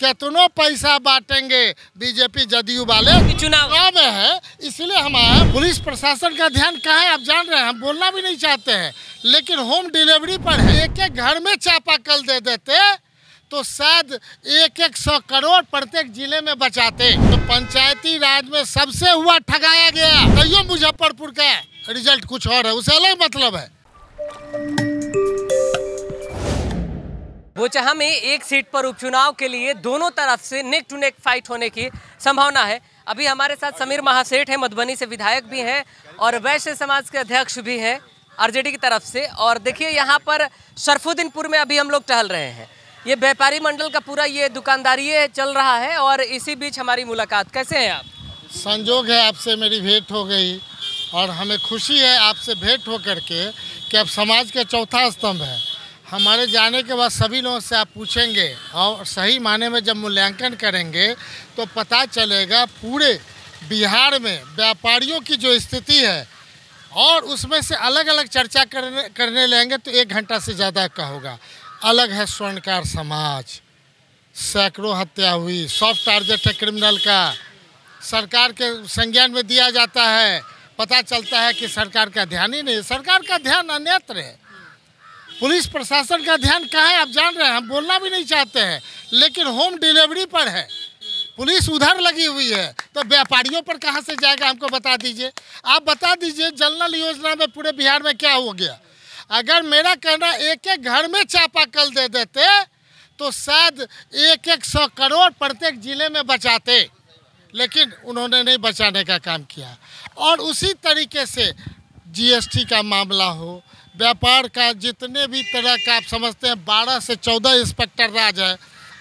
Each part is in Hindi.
कितनो पैसा बांटेंगे बीजेपी जदयू वाले? चुनाव। में है इसलिए हमारा पुलिस प्रशासन का ध्यान कहाँ है? आप जान रहे हैं हम बोलना भी नहीं चाहते हैं। लेकिन होम डिलीवरी पर है। एक एक घर में चापाकल दे देते तो शायद एक एक सौ करोड़ प्रत्येक ज़िले में बचाते। तो पंचायती राज में सबसे हुआ ठगाया गया। तैयो मुजफ्फरपुर का रिज़ल्ट कुछ और है उसे अलग मतलब है। बोचहा में एक सीट पर उपचुनाव के लिए दोनों तरफ़ से नेक टू नेक फाइट होने की संभावना है। अभी हमारे साथ समीर महासेठ हैं, मधुबनी से विधायक भी हैं और वैश्य समाज के अध्यक्ष भी हैं आरजेडी की तरफ़ से। और देखिए, यहाँ पर शरफुद्दीनपुर में अभी हम लोग टहल रहे हैं। ये व्यापारी मंडल का पूरा ये दुकानदारी चल रहा है और इसी बीच हमारी मुलाकात। कैसे हैं आप? संजोग है आपसे, मेरी भेंट हो गई और हमें खुशी है आपसे भेंट हो करके कि अब समाज का चौथा स्तंभ है। हमारे जाने के बाद सभी लोगों से आप पूछेंगे और सही माने में जब मूल्यांकन करेंगे तो पता चलेगा पूरे बिहार में व्यापारियों की जो स्थिति है और उसमें से अलग अलग चर्चा करने करने लेंगे तो एक घंटा से ज़्यादा का होगा। अलग है स्वर्णकार समाज। सैकड़ों हत्या हुई सॉफ्ट टारगेट है क्रिमिनल का। सरकार के संज्ञान में दिया जाता है। पता चलता है कि सरकार का ध्यान ही नहीं। सरकार का ध्यान अन्यत्र है। पुलिस प्रशासन का ध्यान कहाँ है? आप जान रहे हैं, हम बोलना भी नहीं चाहते हैं, लेकिन होम डिलीवरी पर है। पुलिस उधर लगी हुई है तो व्यापारियों पर कहाँ से जाएगा, हमको बता दीजिए। आप बता दीजिए जनरल योजना में पूरे बिहार में क्या हो गया? अगर मेरा कहना एक एक घर में चापाकल दे देते तो शायद एक एक सौ करोड़ प्रत्येक ज़िले में बचाते, लेकिन उन्होंने नहीं बचाने का काम किया। और उसी तरीके से जीएसटी का मामला हो व्यापार का जितने भी तरह का आप समझते हैं, बारह से चौदह इंस्पेक्टर राज है।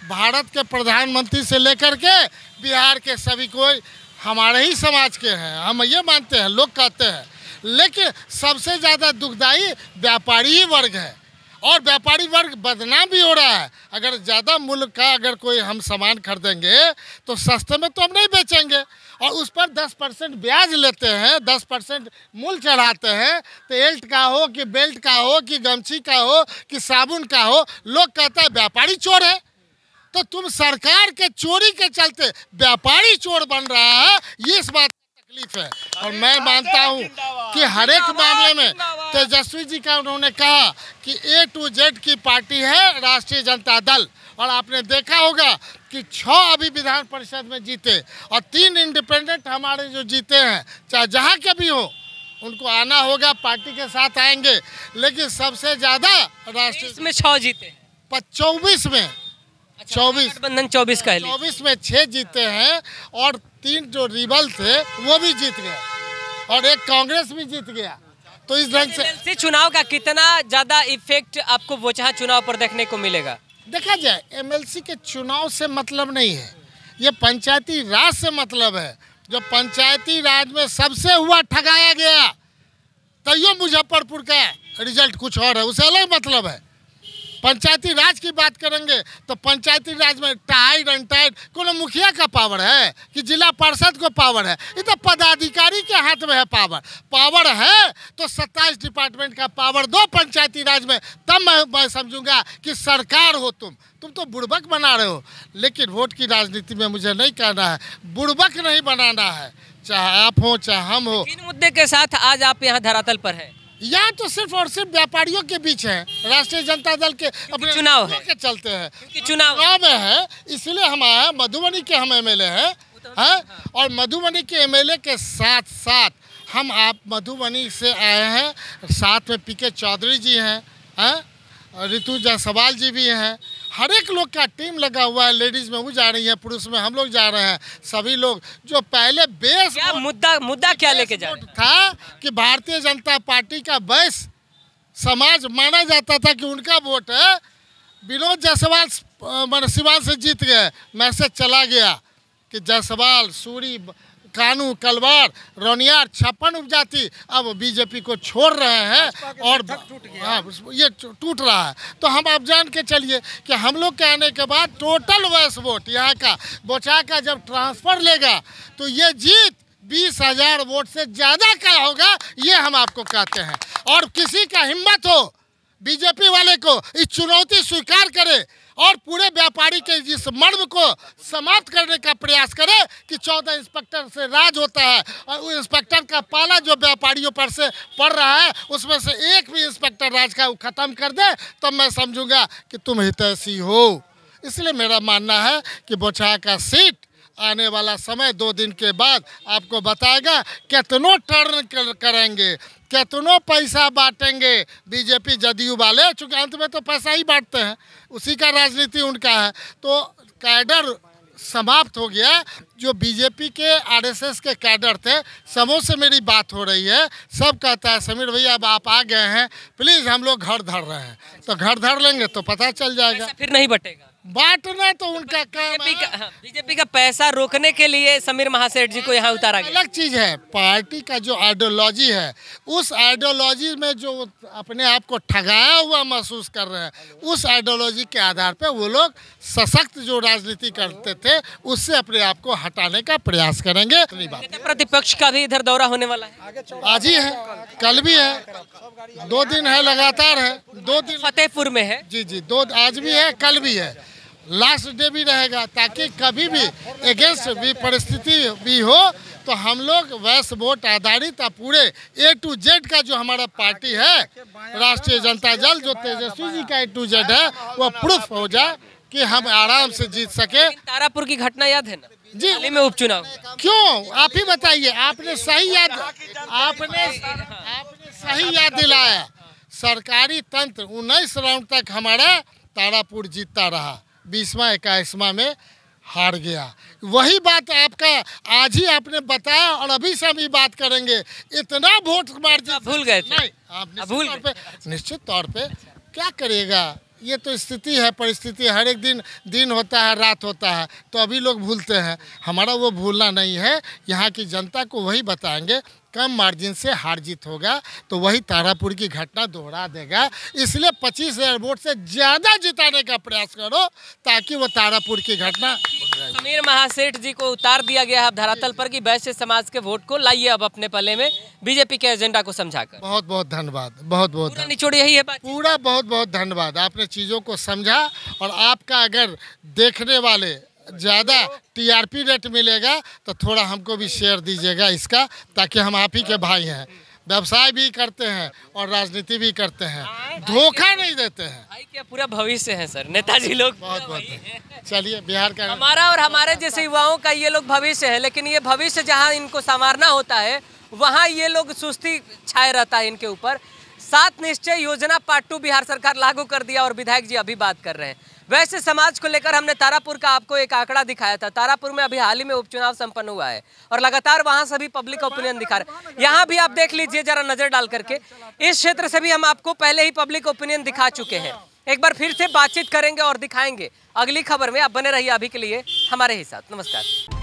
भारत के प्रधानमंत्री से लेकर के बिहार के सभी कोई हमारे ही समाज के हैं, हम ये मानते हैं, लोग कहते हैं। लेकिन सबसे ज़्यादा दुखदाई व्यापारी वर्ग है और व्यापारी वर्ग बदनाम भी हो रहा है। अगर ज़्यादा मूल्य का अगर कोई हम सामान खरीदेंगे तो सस्ते में तो हम नहीं बेचेंगे। और उस पर 10 परसेंट ब्याज लेते हैं 10 परसेंट मूल चढ़ाते हैं। तो एल्ट का हो कि बेल्ट का हो कि गमछी का हो कि साबुन का हो, लोग कहते हैं, व्यापारी चोर है। तो तुम सरकार के चोरी के चलते व्यापारी चोर बन रहा है, ये इस बात तकलीफ़ है। और मैं मानता हूँ कि हर एक मामले में तेजस्वी जी का उन्होंने कहा कि ए टू जेड की पार्टी है राष्ट्रीय जनता दल। और आपने देखा होगा कि छः अभी विधान परिषद में जीते और तीन इंडिपेंडेंट हमारे जो जीते हैं चाहे जहाँ के भी हो उनको आना होगा पार्टी के साथ आएँगे। लेकिन सबसे ज़्यादा राष्ट्रीय इसमें छह जीते हैं। चौबीस में चौबीस। गठबंधन चौबीस का है चौबीस में छः जीते हैं और तीन जो रिबल थे वो भी जीत गए। और एक कांग्रेस भी जीत गया। तो इस ढंग से एमएलसी चुनाव का कितना ज़्यादा इफ़ेक्ट आपको बोचहा चुनाव पर देखने को मिलेगा? देखा जाए एमएलसी के चुनाव से मतलब नहीं है। ये पंचायती राज से मतलब है। जो पंचायती राज में सबसे हुआ ठगाया गया तैयो मुजफ्फरपुर का रिज़ल्ट कुछ और है उसे अलग मतलब है। पंचायती राज की बात करेंगे तो पंचायती राज में टाइड अनटाइड कोनो मुखिया का पावर है? कि जिला पार्षद को पावर है? ये तो पदाधिकारी के हाथ में है पावर पावर है तो 27 डिपार्टमेंट का पावर दो पंचायती राज में। तब मैं मैं समझूँगा कि सरकार हो तुम। तुम तो बुड़बक बना रहे हो। लेकिन वोट की राजनीति में मुझे नहीं कहना है। बुड़बक नहीं बनाना है। चाहे आप हो, चाहे हम हो। इन मुद्दे के साथ आज आप यहाँ धरातल पर है। यहाँ तो सिर्फ़ और सिर्फ़ व्यापारियों के बीच है राष्ट्रीय जनता दल के अपने चुनाव है। के चलते हैं चुनाव गाँव में है इसलिए हम आए मधुबनी के हम एमएलए हैं हैं और मधुबनी के एमएलए के साथ साथ हम आप मधुबनी से आए हैं साथ में पी के चौधरी जी हैं हैं ऋतु जायसवाल जी भी हैं हर एक लोग का टीम लगा हुआ है लेडीज़ में वो जा रही है पुरुष में हम लोग जा रहे हैं सभी लोग जो पहले बेस क्या मुद्दा मुद्दा क्या लेके जा था कि भारतीय जनता पार्टी का बैस समाज माना जाता था कि उनका वोट है। विनोद जायसवाल मन सिवान से जीत गए मैसेज चला गया कि जायसवाल सूरी कानू कलवार रौनियार छप्पन उपजाति अब बीजेपी को छोड़ रहे हैं और हाँ ये टूट रहा है। तो हम आप जान के चलिए कि हम लोग के आने के बाद टोटल वैस वोट यहाँ का बोचा का जब ट्रांसफ़र लेगा तो ये जीत बीस हज़ार वोट से ज़्यादा का होगा ये हम आपको कहते हैं। और किसी का हिम्मत हो बीजेपी वाले को इस चुनौती स्वीकार करे और पूरे व्यापारी के इस मर्म को समाप्त करने का प्रयास करें कि चौदह इंस्पेक्टर से राज होता है और उस इंस्पेक्टर का पाला जो व्यापारियों पर से पड़ रहा है, उसमें से एक भी इंस्पेक्टर राज का खत्म कर दे, तब मैं समझूँगा कि तुम हितैषी हो। इसलिए मेरा मानना है कि बोछा का सीट आने वाला समय दो दिन के बाद आपको बताएगा कितनों टर्न कर, करेंगे कितनों पैसा बांटेंगे। बीजेपी जदयू वाले चूँकि अंत में तो पैसा ही बांटते हैं उसी का राजनीति उनका है। तो कैडर समाप्त हो गया जो बीजेपी के आरएसएस के कैडर थे समूह से मेरी बात हो रही है। सब कहता है समीर भैया अब आप आ गए हैं प्लीज़ हम लोग घर धर रहे हैं। तो घर धर लेंगे तो पता चल जाएगा। फिर नहीं बटेगा। बांटना तो उनका काम बीजेपी है का हाँ, बीजेपी का पैसा रोकने के लिए समीर महासेठ जी को यहाँ उतारा गया। अलग चीज़ है। पार्टी का जो आइडियोलॉजी है उस आइडियोलॉजी में जो अपने आप को ठगाया हुआ महसूस कर रहे हैं उस आइडियोलॉजी के आधार पर वो लोग सशक्त जो राजनीति करते थे उससे अपने आप को हटाने का प्रयास करेंगे। प्रतिपक्ष का भी इधर दौरा होने वाला है। आज ही है। कल भी है। दो दिन है लगातार है। दो दिन फतेहपुर में है। जी जी दो आज भी है कल भी है। लास्ट डे भी रहेगा ताकि कभी भी अगेंस्ट भी परिस्थिति भी हो तो हम लोग वैश्य वोट आधारित और पूरे ए टू जेड का जो हमारा पार्टी है राष्ट्रीय जनता दल जो तेजस्वी जी का ए टू जेड है वो प्रूफ हो जाए कि हम आराम से जीत सके। तारापुर की घटना याद है ना? जी। में उपचुनाव। क्यों? आप ही बताइए आपने सही याद आपने आपने सही याद दिलाया। सरकारी तंत्र उन्नीस राउंड तक हमारा तारापुर जीतता रहा। बीसवा इक्कीसवा में हार गया। वही बात आपका आज ही आपने बताया और अभी से हम ये बात करेंगे। इतना वोट मार्जिन भूल गए थे। नहीं आप निश्चित तौर पे निश्चित तौर पे क्या करिएगा ये तो स्थिति है, परिस्थिति हर एक दिन दिन होता है, रात होता है। तो अभी लोग भूलते हैं। हमारा वो भूलना नहीं है। यहाँ की जनता को वही बताएँगे, कम मार्जिन से हार जीत होगा तो वही तारापुर की घटना दोहरा देगा। इसलिए पच्चीस हज़ार वोट से ज़्यादा जिताने का प्रयास करो, ताकि वो तारापुर की घटना समीर महासेठ जी को उतार दिया गया है। अब धरातल पर कि वैश्य समाज के वोट को लाइए अब अपने पल्ले में। बीजेपी के एजेंडा को समझाकर। बहुत बहुत धन्यवाद बहुत बहुत निचोड़ यही है पूरा बहुत बहुत धन्यवाद। आपने चीज़ों को समझा और आपका अगर देखने वाले ज़्यादा टीआरपी रेट मिलेगा तो थोड़ा हमको भी शेयर दीजिएगा इसका ताकि हम आप ही के भाई हैं। व्यवसाय भी करते हैं और राजनीति भी करते हैं। धोखा नहीं देते हैं। भाई क्या पूरा भविष्य है सर? नेताजी लोग बहुत बहुत चलिए बिहार का हमारा और हमारे जैसे युवाओं का ये लोग भविष्य है लेकिन ये भविष्य जहाँ इनको संवारना होता है वहाँ ये लोग सुस्ती छाए रहता है इनके ऊपर। सात निश्चय योजना पार्ट टू बिहार सरकार लागू कर दिया और विधायक जी अभी बात कर रहे हैं। वैसे समाज को लेकर हमने तारापुर का आपको एक आंकड़ा दिखाया था। तारापुर में अभी हाल ही में उपचुनाव संपन्न हुआ है और लगातार वहाँ से भी पब्लिक ओपिनियन दिखा रहे यहाँ भी आप देख लीजिए जरा नज़र डाल करके, इस क्षेत्र से भी हम आपको पहले ही पब्लिक ओपिनियन दिखा चुके हैं। एक बार फिर से बातचीत करेंगे और दिखाएँगे। अगली खबर में आप बने रहिए अभी के लिए हमारे ही साथ। नमस्कार।